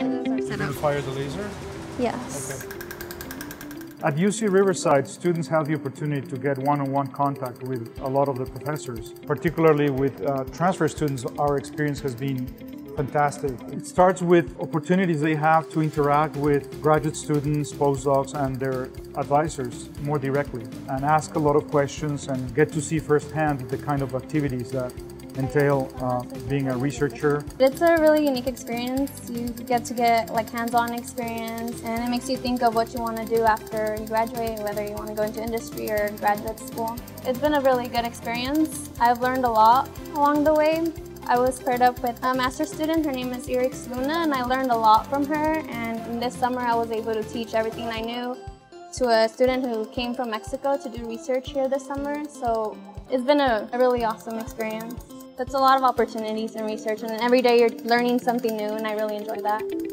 lenses are set You up. fire the laser? Yes. Okay. At UC Riverside, students have the opportunity to get one-on-one contact with a lot of the professors. Particularly with uh, transfer students, our experience has been fantastic. It starts with opportunities they have to interact with graduate students, postdocs, and their advisors more directly and ask a lot of questions and get to see firsthand the kind of activities that entail uh, being a researcher It's a really unique experience. You get to get like hands-on experience and it makes you think of what you want to do after you graduate, whether you want to go into industry or graduate school. It's been a really good experience. I've learned a lot along the way. I was paired up with a master student, her name is Iris Luna, and I learned a lot from her. And this summer I was able to teach everything I knew to a student who came from Mexico to do research here this summer. So it's been a really awesome experience. It's a lot of opportunities in research, and every day you're learning something new, and I really enjoy that.